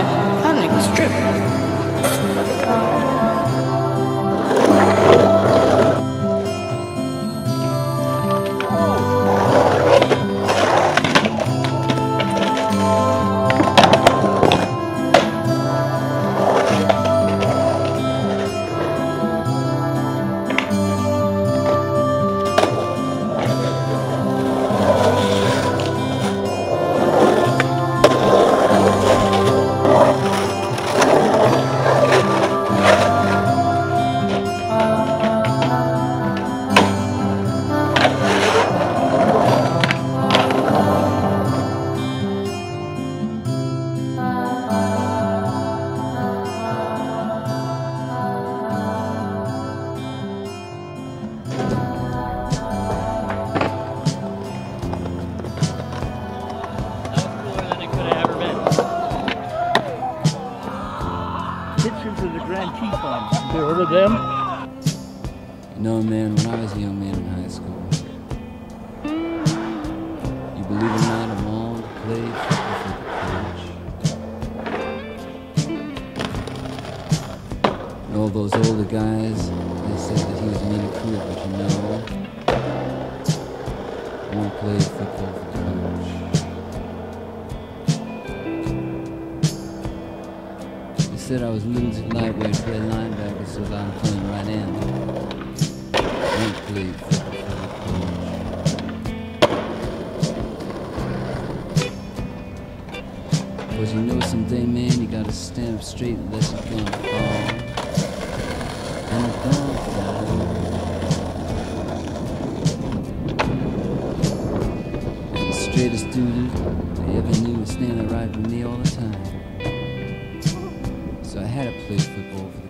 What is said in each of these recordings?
I'm out, man. That nigga's the You heard of them? You know, man, when I was a young man in high school, you believe it or not, I'm all played. And all those older guys, they said that he was mean cruel, but you know, one played football for the said I was too lightweight to play linebacker, so I'm playing right end. The coach. Cause you know someday, man, you gotta stand up straight unless you're gonna fall. And I'm gonna fall. The straightest dude I ever knew was standing right with me all the had to play football for the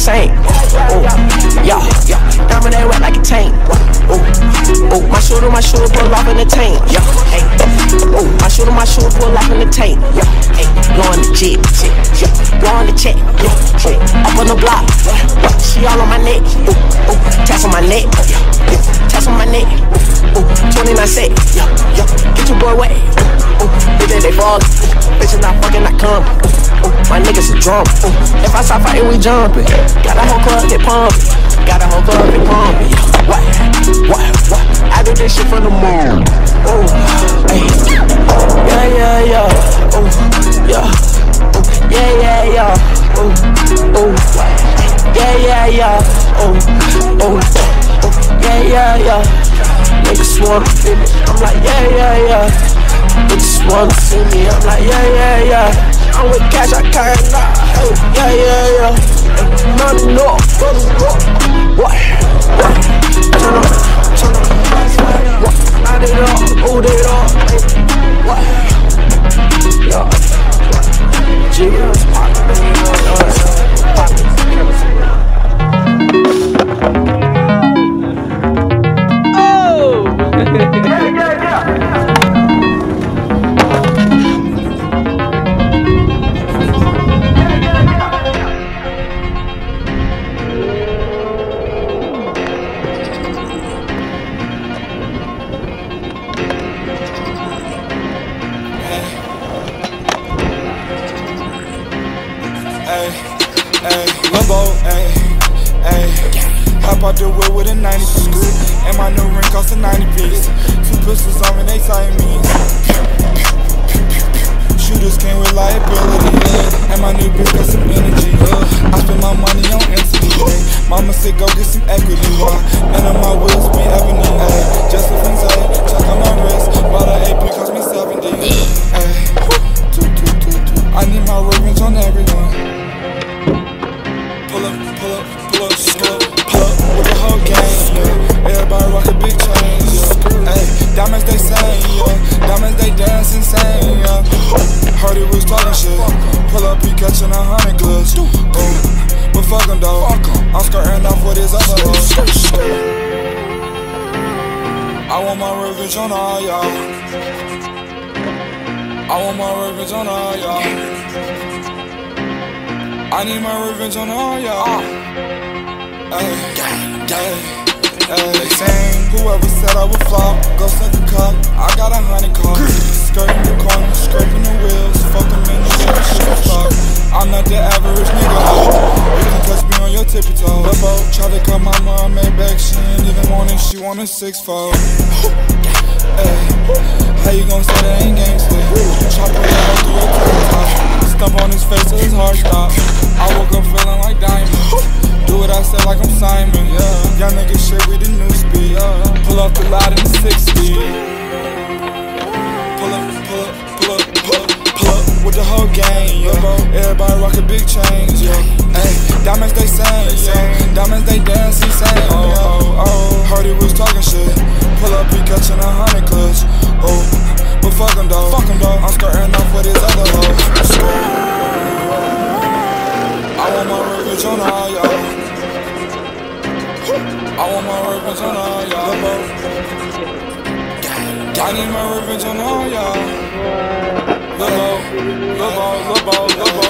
insane. Ooh. Diamond they wet like a tank. Ooh, ooh. My shooter, my shooter pull off in the tank. Yeah, hey. Ooh, my shooter, my shooter pull off in the tank. Yeah, hey. Blowing the jet, yeah. Blowing the check, yeah. Hey. Up on the block, yeah. She all on my neck. Ooh, ooh. Taps on my neck, yeah. yeah. Taps on my neck. Ooh, ooh. 29 set, yeah, yeah. Get your boy wet. Ooh, ooh. Bitches they fall. Bitches not fucking, not come. Ooh, ooh. My niggas a drum. Ooh. If I stop fighting, we jumping. Got a whole club get pumping. Got a whole club get pumping. What? What? What? I do this shit for the moon. Oh, hey. Yeah, yeah, yeah. Oh, yeah. Oh, yeah, yeah, yeah. Oh, oh. Yeah, yeah, yeah. Oh, oh. oh. Yeah, yeah, yeah. Niggas wanna feel me. I'm like, yeah, yeah, yeah. Niggas wanna see me. I'm like, yeah, yeah, yeah. I'm with cash, I can't lie. Oh, yeah, yeah, yeah. None no, what? What? Turn up, Light it up, hold it up. What? Yeah. Poppin', the whip with a 90 piece. And my new ring cost a 90 piece. Two pistols on me, they me Shooters came with liability. And my new bitch got some energy. I spend my money on entity. Mama said go get some equity. None of my wheels be ebony. Just a ayy. Check on my wrist. Bought a AP cost me 70. ayy. Toot, toot, toot, toot. I need my revenge on everyone. I want my revenge on all y'all. I want my revenge on all y'all. I need my revenge on all y'all. Ay, ay, ay. They saying whoever said I would flop, go suck a cup. I got a honey car. Skirting the corner, she want a six fold. Ay, how you gon' say that ain't gangsta? Chop it out through your curtain top. Stump on his face till his heart stop. I woke up feeling like diamond. Do what I said like I'm Simon. Yeah. Young nigga shit with the new speed. Pull off the lot in the six speed. Pull up, pull up, pull up, pull up, pull up with the whole gang. Yeah. Everybody rock a big chains. Yeah. Diamonds they sing. Yeah. Diamonds they dance insane. Oh, oh, oh. Heard he was talking shit. Pull up, he catching a hundred clutch. Oh. But fuck him though, fuck him though. I'm skirting off with his other hoe. I want my revenge on all y'all. I want my revenge on all y'all. I need my revenge on all y'all. Lil' Bo, Lil' Bo, Lil' Bo, Lil' Bo.